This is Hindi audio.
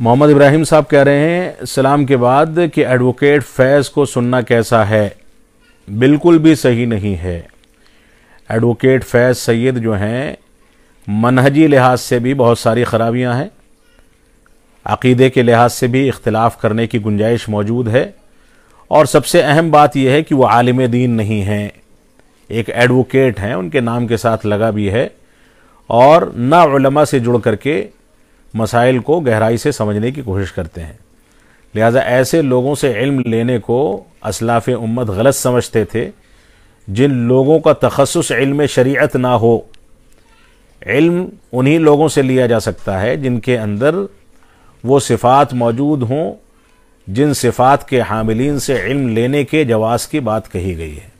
मोहम्मद इब्राहिम साहब कह रहे हैं, सलाम के बाद कि एडवोकेट फैज़ को सुनना कैसा है? बिल्कुल भी सही नहीं है। एडवोकेट फैज़ सैद जो हैं, मनहजी लिहाज से भी बहुत सारी ख़राबियाँ हैं। अकीदे के लिहाज से भी इख्तलाफ करने की गुंजाइश मौजूद है। और सबसे अहम बात यह है कि वो आलिम दीन नहीं हैं। एक एडवोकेट हैं, उनके नाम के साथ लगा भी है। और ना से जुड़ करके मसाइल को गहराई से समझने की कोशिश करते हैं। लिहाजा ऐसे लोगों से इल्म लेने को असलाफ़ उम्मत गलत समझते थे, जिन लोगों का तखसस इल्म शरीयत ना हो। इल्म उन्हीं लोगों से लिया जा सकता है जिनके अंदर वो सिफ़ात मौजूद हों, जिन सिफ़ात के हामिलीन से इल्म लेने के जवाज़ की बात कही गई है।